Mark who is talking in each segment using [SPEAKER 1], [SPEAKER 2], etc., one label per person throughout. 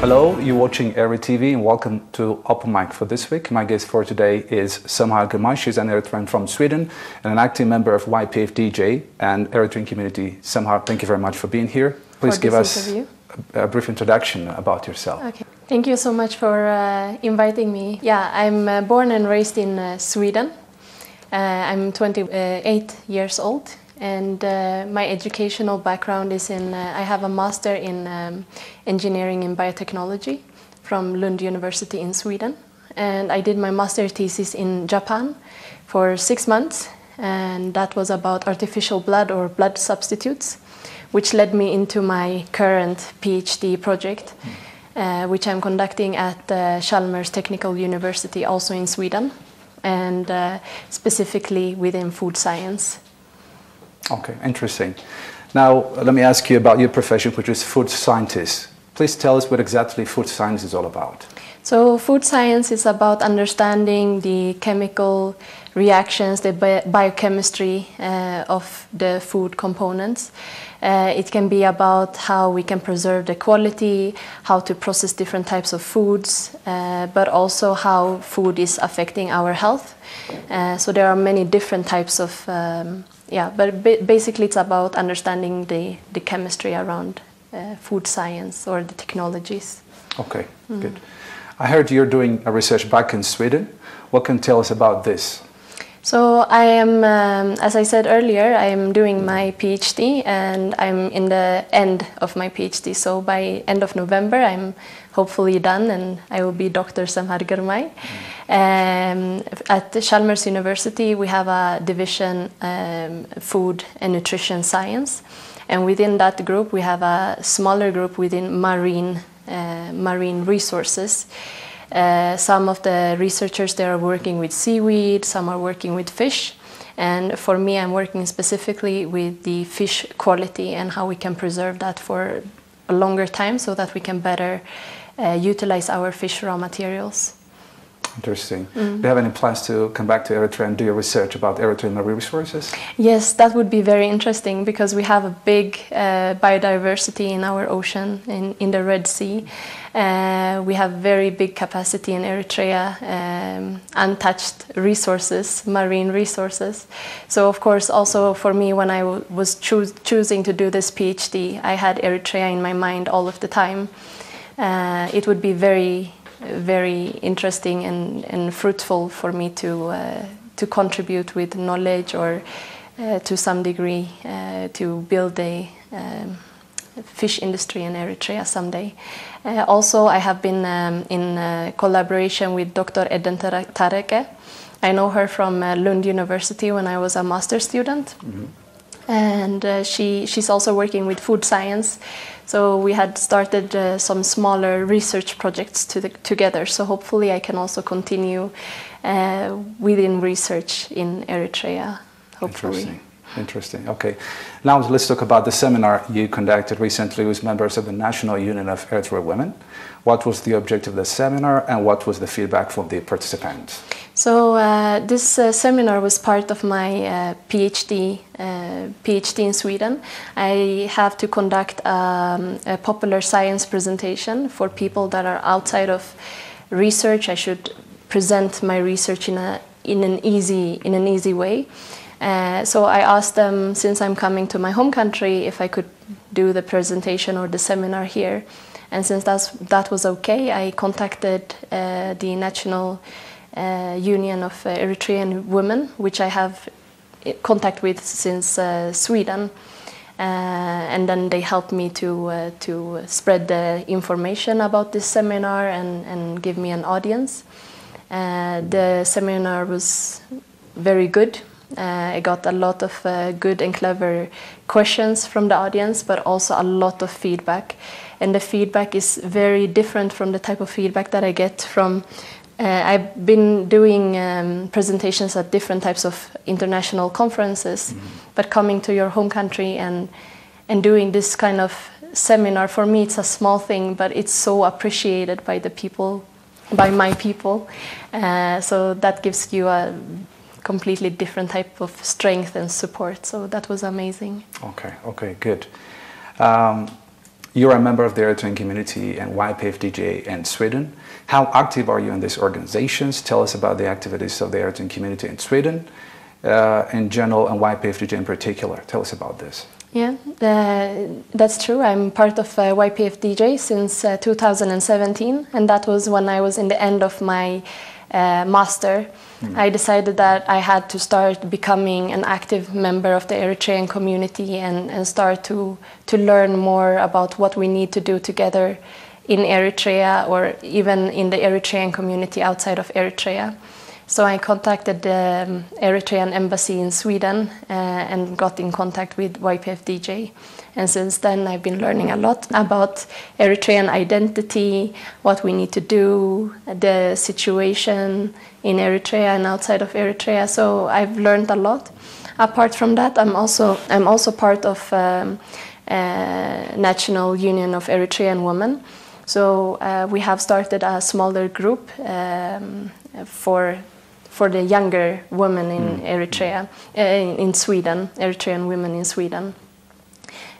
[SPEAKER 1] Hello, you're watching Eritrea TV and welcome to Open Mic for this week. My guest for today is Semhar Ghirmai. She's an Eritrean from Sweden and an active member of YPFDJ and Eritrean community. Semhar, thank you very much for being here. Please give us a, a brief introduction about yourself.
[SPEAKER 2] Okay. Thank you so much for uh, inviting me. Yeah, I'm uh, born and raised in uh, Sweden. Uh, I'm 28 years old, and uh, my educational background is in. Uh, I have a master in um, engineering in biotechnology from Lund University in Sweden, and I did my master thesis in Japan for six months, and that was about artificial blood or blood substitutes, which led me into my current PhD project uh, which I'm conducting at uh, Chalmers Technical University, also in Sweden, and uh, specifically within food science.
[SPEAKER 1] Okay, interesting. Now, uh, let me ask you about your profession, which is food scientist. Please tell us what exactly food science is all about.
[SPEAKER 2] So, food science is about understanding the chemical reactions, the bi- biochemistry uh, of the food components. Uh, it can be about how we can preserve the quality, how to process different types of foods, uh, but also how food is affecting our health. Uh, so, there are many different types of, um, yeah, but basically it's about understanding the, the chemistry around uh, food science or the technologies.
[SPEAKER 1] Okay, good. I heard you're doing a research back in Sweden. What can you tell us about this?
[SPEAKER 2] So I am, um, as I said earlier, I am doing my PhD and I'm in the end of my PhD. So by end of November, I'm hopefully done and I will be Dr. Semhar Ghirmai. Um, at Chalmers University, we have a division um, food and nutrition science, and within that group, we have a smaller group within marine uh, marine resources. Uh, some of the researchers there are working with seaweed, some are working with fish. And for me, I'm working specifically with the fish quality and how we can preserve that for a longer time so that we can better uh, utilize our fish raw materials.
[SPEAKER 1] Interesting. Do you have any plans to come back to Eritrea and do your research about Eritrean marine resources?
[SPEAKER 2] Yes, that would be very interesting because we have a big uh, biodiversity in our ocean, in, in the Red Sea. Uh, we have very big capacity in Eritrea, um, untouched resources, marine resources. So, of course, also for me, when I w- was choos- choosing to do this PhD, I had Eritrea in my mind all of the time. Uh, it would be very, very interesting and, and fruitful for me to, uh, to contribute with knowledge or uh, to some degree uh, to build a um, fish industry in Eritrea someday. Uh, also, I have been um, in uh, collaboration with Dr. Eden Tareke. I know her from Lund University when I was a master student and uh, she she's also working with food science. So we had started uh, some smaller research projects to the, together. So hopefully I can also continue uh, within research in Eritrea. Hopefully.
[SPEAKER 1] Interesting. Interesting. Okay. Now let's talk about the seminar you conducted recently with members of the National Union of Eritrea Women. What was the object of the seminar and what was the feedback from the participants?
[SPEAKER 2] So uh, this uh, seminar was part of my uh, PhD uh, PhD in Sweden. I have to conduct um, a popular science presentation for people that are outside of research. I should present my research in a in an easy in an easy way. Uh, so I asked them, since I'm coming to my home country, if I could do the presentation or the seminar here. And since that's, that was okay, I contacted uh, the National Union of uh, Eritrean Women, which I have contact with since uh, Sweden. Uh, and then they helped me to, uh, to spread the information about this seminar and, and give me an audience. Uh, the seminar was very good. Uh, I got a lot of uh, good and clever questions from the audience, but also a lot of feedback. And the feedback is very different from the type of feedback that I get from. Uh, I've been doing um, presentations at different types of international conferences, but coming to your home country and and doing this kind of seminar for me, it's a small thing, but it's so appreciated by the people, by my people. Uh, so that gives you a completely different type of strength and support. So that was amazing.
[SPEAKER 1] Okay, okay, good. Um, you're a member of the Eritrean community and YPFDJ in Sweden. How active are you in these organizations? Tell us about the activities of the Eritrean community in Sweden uh, in general and YPFDJ in particular. Tell us about this.
[SPEAKER 2] Yeah, uh, that's true. I'm part of uh, YPFDJ since uh, 2017, and that was when I was in the end of my uh, master. Mm. I decided that I had to start becoming an active member of the Eritrean community and, and start to, to learn more about what we need to do together in Eritrea or even in the Eritrean community outside of Eritrea. So I contacted the um, Eritrean embassy in Sweden uh, and got in contact with YPFDJ. And since then, I've been learning a lot about Eritrean identity, what we need to do, the situation in Eritrea and outside of Eritrea. So I've learned a lot. Apart from that, I'm also I'm also part of um, uh, National Union of Eritrean Women. So uh, we have started a smaller group um, for for the younger women in mm. Eritrea, uh, in Sweden, Eritrean women in Sweden.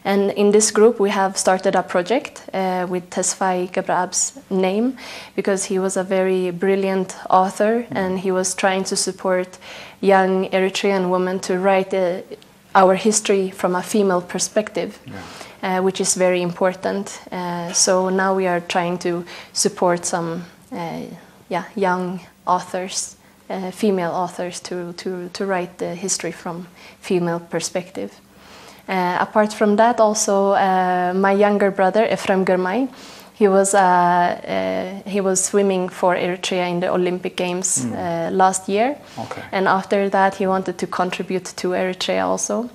[SPEAKER 2] And in this group, we have started a project uh, with Tesfaye Gebreab's name because he was a very brilliant author and he was trying to support young Eritrean women to write uh, our history from a female perspective. Yeah. Uh, which is very important. Uh, so now we are trying to support some, uh, yeah, young authors uh, female authors to, to, to write the history from female perspective. Uh, apart from that, also uh, my younger brother Efrem Ghirmai, he was uh, uh, he was swimming for Eritrea in the Olympic Games mm. last year, okay. and after that he wanted to contribute to Eritrea also.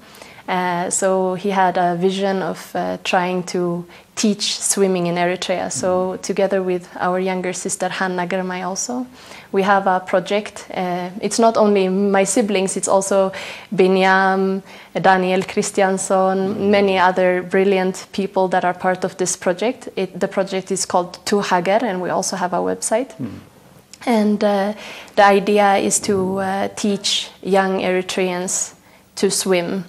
[SPEAKER 2] Uh, so he had a vision of uh, trying to teach swimming in Eritrea. So mm. together with our younger sister Hanna Ghirmai also, we have a project. Uh, it's not only my siblings, it's also Binyam, Daniel Christianson, mm. many other brilliant people that are part of this project. It, the project is called Tu Hager and we also have a website. Mm. And uh, the idea is to uh, teach young Eritreans to swim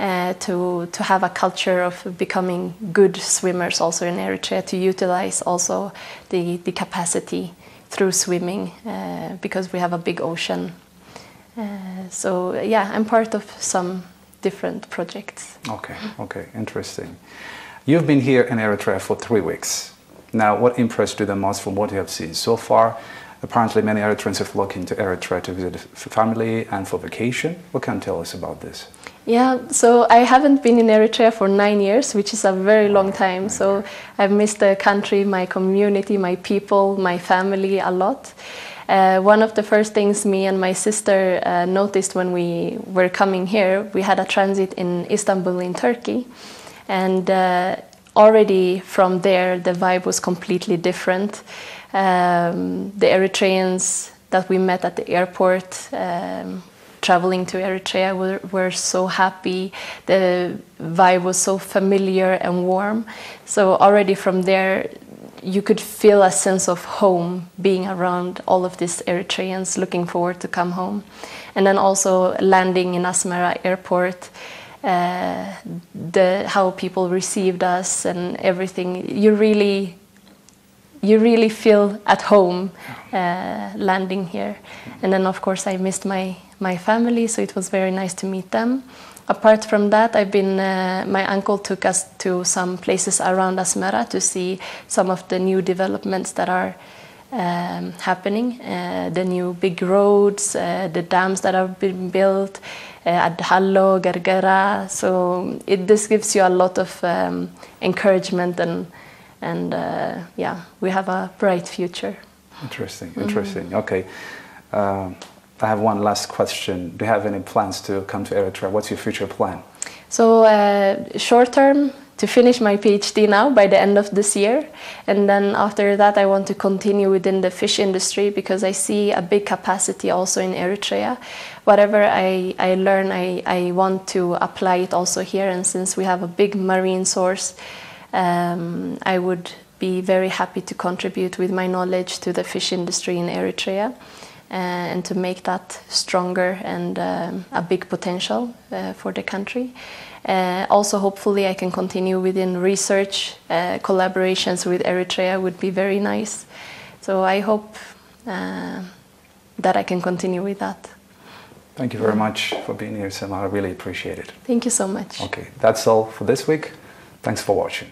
[SPEAKER 2] uh, to to have a culture of becoming good swimmers also in Eritrea to utilize also the the capacity through swimming uh, because we have a big ocean. Uh, so yeah, I'm part of some different projects.
[SPEAKER 1] Okay, okay, interesting. You've been here in Eritrea for three weeks. Now, what impressed you the most from what you have seen so far? Apparently, many Eritreans have flocked into Eritrea to visit family and for vacation. What can you tell us about this?
[SPEAKER 2] Yeah, so I haven't been in Eritrea for nine years, which is a very long time. So I've missed the country, my community, my people, my family a lot. Uh, one of the first things me and my sister uh, noticed when we were coming here, we had a transit in Istanbul in Turkey. And uh, already from there, the vibe was completely different. Um, the Eritreans that we met at the airport um, traveling to Eritrea were, were so happy. The vibe was so familiar and warm. So already from there, you could feel a sense of home being around all of these Eritreans looking forward to come home. And then also landing in Asmara airport, uh, the how people received us and everything. You really you really feel at home uh, landing here. And then, of course, I missed my, my family, so it was very nice to meet them. Apart from that, I've been. Uh, my uncle took us to some places around Asmara to see some of the new developments that are um, happening. Uh, the new big roads, uh, the dams that have been built, uh, Adhallo, Gergera. So it, this gives you a lot of um, encouragement and and uh, yeah, we have a bright future.
[SPEAKER 1] Interesting, mm-hmm. interesting. Mm. Okay. Um, I have one last question. Do you have any plans to come to Eritrea? What's your future plan?
[SPEAKER 2] So, uh, short term, to finish my PhD now by the end of this year. And then after that, I want to continue within the fish industry because I see a big capacity also in Eritrea. Whatever I, I learn, I, I want to apply it also here. And since we have a big marine source, um, I would be very happy to contribute with my knowledge to the fish industry in Eritrea. Uh, and to make that stronger and um, a big potential uh, for the country. Uh, also, hopefully, I can continue within research. Uh, collaborations with Eritrea would be very nice. So I hope uh, that I can continue with that.
[SPEAKER 1] Thank you very much for being here, Selma. I really appreciate it.
[SPEAKER 2] Thank you so much.
[SPEAKER 1] Okay, that's all for this week. Thanks for watching.